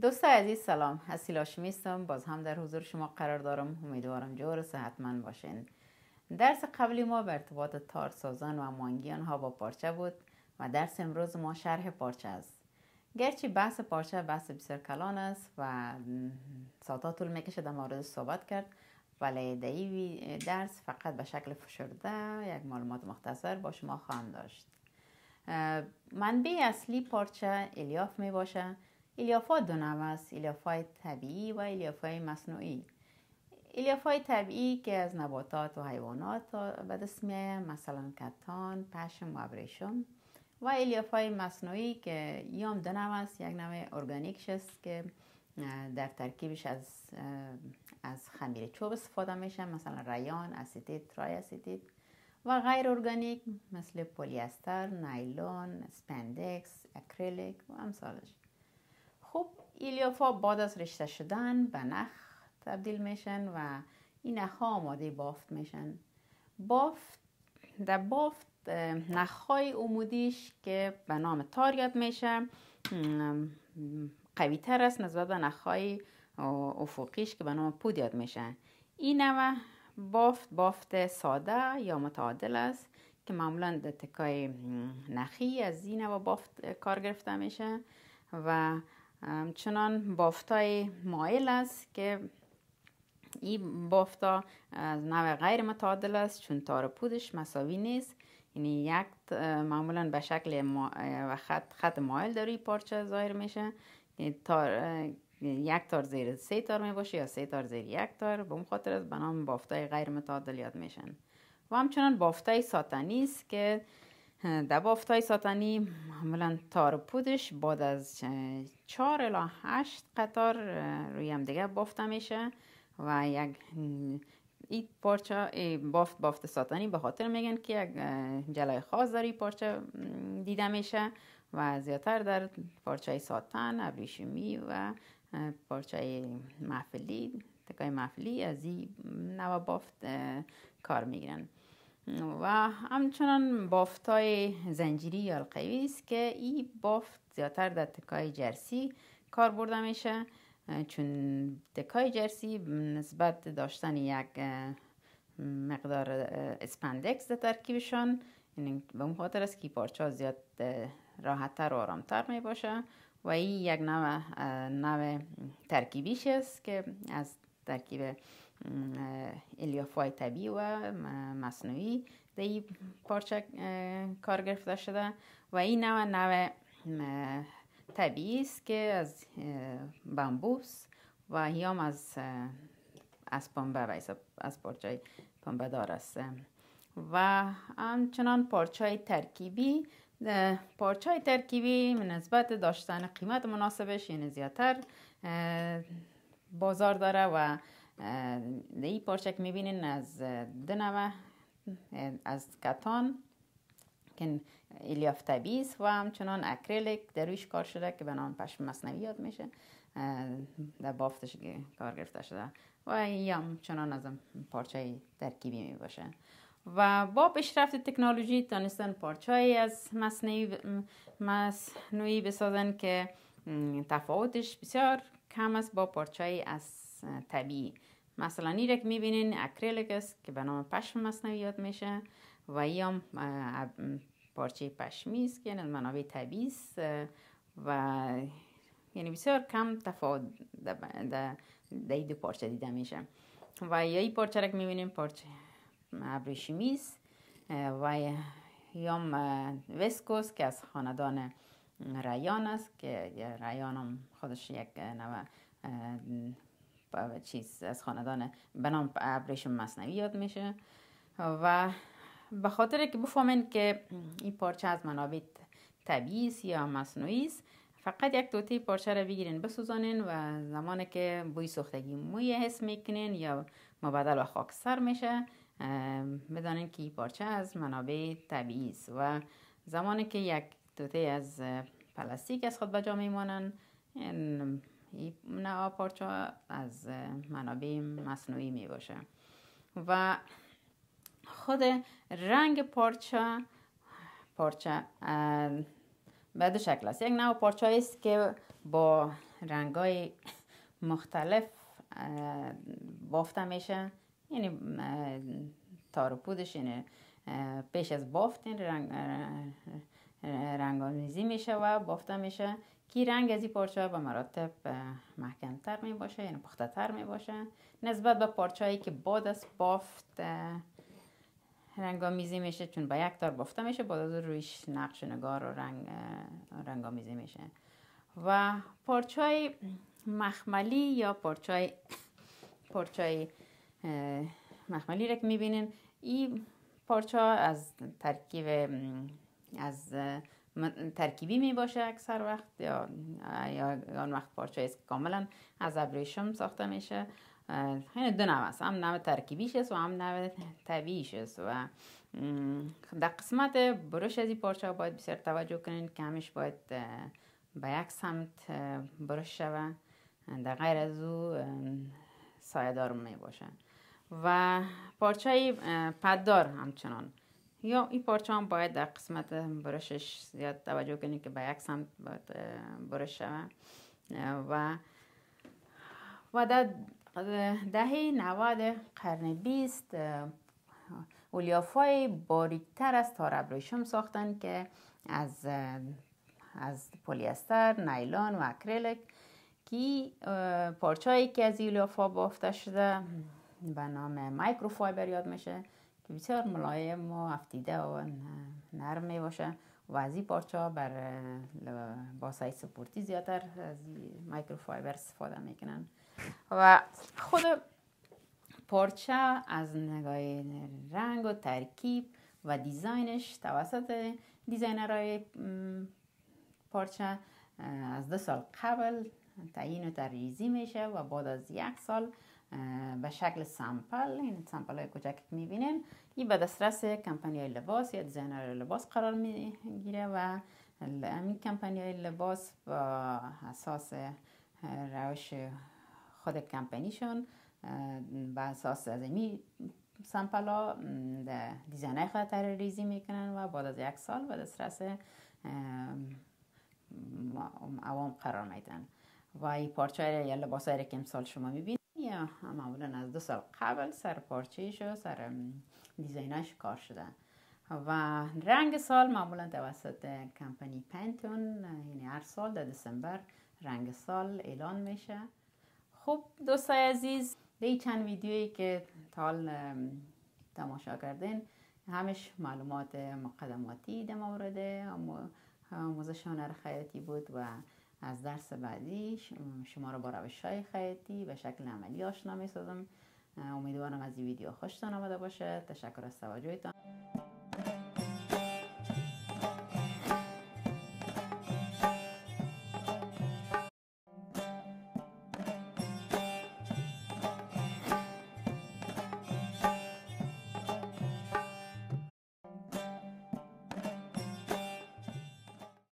دوست عزیز سلام. حسیل هاشمی باز هم در حضور شما قرار دارم. امیدوارم جور صحتمند باشین. درس قبلی ما به ارتباط تارسازان و مانگیان ها با پارچه بود و درس امروز ما شرح پارچه است. گرچه بحث پارچه بحث بسیار کلان است و ساعتا طول می‌کشه در مورد صحبت کرد ولی در درس فقط به شکل فشرده یک معلومات مختصر با شما خواهم داشت. منبع اصلی پارچه الیاف می باشه الیافات دو نوع است الیافای طبیعی و الیافای مصنوعی. الیافای طبیعی که از نباتات و حیوانات به دست مثلا کتان، پشم و ابریشم و الیافای مصنوعی که یام دو نوع است یک نوع ارگانیکش است که در ترکیبش از از خمیر چوب استفاده میشه مثلا ریان، اسیتید، ترای اسیتید و غیر ارگانیک مثل پولیستر، نایلون، spandex، اکریلیک و امثالش. خب الیافا بعد از رشته شدن به نخ تبدیل میشن و این نخها آماده بافت میشن. بافت در بافت نخهای عمودیش که به نام تار یاد میشه قوی تر است نسبت به نخهای افقیش که به نام پود میشه. این نوع بافت بافت ساده یا متعادل است که معمولا در تکای نخی از این نوع بافت کار گرفته میشه و چنان بافتای مایل است که این بافتا از نوع غیر متعادل است چون تار پودش مساوی نیست. یعنی یک معمولا به شکل و خط, خط مایل داری پارچه ظاهر میشه. یعنی تار یک تار زیر سه تار می باشه یا سه تار زیر یک تار. به اون خاطر از به نام بافتای غیر متعادل یاد میشن. و همچنان بافتای ساتانی است که در بافتای ساتانی معمولا تار پودش بعد از چهار الا هشت قطار روی هم دیگه بافته میشه و یک این پارچه بافت بافت ساتانی به خاطر میگن که یک جلای خاص داری پارچه دیده میشه و زیادتر در پارچه ساتن ابریشمی و پارچه محفلی تکای محفلی از این بافت کار می‌گیرن. و همچنان های زنجیری یا القوی است که این بافت زیادتر در تکای جرسی کار برده میشه چون تکای جرسی نسبت داشتن یک مقدار spandex در ترکیبشان یعنی به اون خاطر است که پارچه زیاد راحتتر و آرامتر می باشه و این یک نوع, نوع ترکیبیش است که از ترکیب الیافای طبیعی و مصنوعی در این پارچه کار گرفته شده و این نوع نوع طبیعی است که از بامبوس و هیام از از پنبه از پارچه پنبه دار است و همچنان پارچه ترکیبی پارچه ترکیبی نسبت داشتن قیمت مناسبش یعنی زیادتر بازار داره و این پارچه که می‌بینین از دو نوع از کتان که الیاف تبیز و همچنان اکریلیک در رویش کار شده که به نام پشم مصنوی یاد میشه در بافتش کار گرفته شده. و هم چنان از پارچه ترکیبی می باشه و با پیشرفت تکنولوژی تانستن پارچه از مصنوعی بسازن که تفاوتش بسیار کم است با پارچه از طبیعی. مثلا این که می‌بینین اکریلیک است که به نام پشم مصنوعی یاد میشه و این هم پارچه پشمی است که منابع طبیعی است و یعنی بسیار کم تفاوت در دو پارچه دیده میشه. و این پارچه را که می‌بینیم پارچه ابریشمی است و یام وسکوس که از خاندان ریان است که ریان هم خودش یک نوع چیز از خاندان به نام ابریشم مصنوی یاد میشه. و به خاطر که بفهمین که این پارچه از منابع طبیعی یا مصنوعی است فقط یک دوتی پارچه را بگیرین بسوزانین و زمانی که بوی سوختگی موی حس می‌کنین یا مبدل و خاکستر میشه بدانین که این پارچه از منابع طبیعی است. و زمانی که یک دوتی از پلاستیک از خود بجا میمانن نه پارچه از منابع مصنوعی می باشه و خود رنگ پارچه پارچه به دو شکل است. یک نوع پارچه است که با رنگای مختلف بافته میشه. یعنی تار پودش یعنی پیش از بافت رنگ رنگامیزی میشه و بافته میشه کی رنگ از این پارچه به مراتب محکمتر می باشه یعنی پخته تر می باشه نسبت به پارچه که بعد از بافت رنگامیزی میشه چون به یک تار بافته میشه بعد از رویش نقش نگار و رنگ رنگامیزی میشه. و پارچه مخملی یا پارچه پارچه مخملی را که می‌بینین این پارچه از ترکیب از ترکیبی می باشه اکثر وقت یا یا آن وقت پارچه است کاملا از ابریشم ساخته میشه. این دو نوع است. هم نوع ترکیبیش است و هم نوع طبیعیش است و در قسمت برش از این پارچه باید بسیار توجه کنین که همیش باید به یک سمت برش شوه. در غیر از او سایه دار می باشه. و پارچه پددار همچنان. یا این پارچه هم باید در قسمت برشش زیاد توجه کنید که به یک سمت باید برش شوه و و در دهه 90 قرن 20 اولیافای باریکتر از تار ابریشم ساختن که از از پلیستر، نیلان و اکریلیک که پارچه‌ای که از اولیافا بافته شده به نام microfiber یاد میشه بسیار ملایم و افتیده و نرم می باشه. و از این پارچه بر لباسای سپورتی زیادتر از microfiber استفاده می‌کنن. و خود پارچه از نگاه رنگ و ترکیب و design ش توسط designer های پارچه از دو سال قبل تعیین و طرح‌ریزی میشه و بعد از یک سال به شکل sample این sample های کوچک می‌بینین این به دسترس کمپانی لباس یا designer لباس قرار می‌گیره و این کمپانی لباس به اساس روش خود کمپانیشون به اساس از این sample ها design های خود ریزی می‌کنن و بعد از یک سال به دسترس عوام قرار میدن و این پارچه یا لباس که امسال شما می‌بینید یا معمولا از دو سال قبل سر پارچهش و سر دیزاینش کار شده. و رنگ سال معمولا توسط کمپانی پنتون یعنی هر سال در دسامبر رنگ سال اعلان میشه. خب دوستای عزیز دی چند ویدیویی که تال تماشا کردین همش معلومات مقدماتی در مورد آموزش هنر خیاطی بود و از درس بعدی شما رو با روش های خیاطی به شکل عملی آشنا می سازم امیدوارم از این ویدیو خوشتان آمده باشه. تشکر از توجهتان.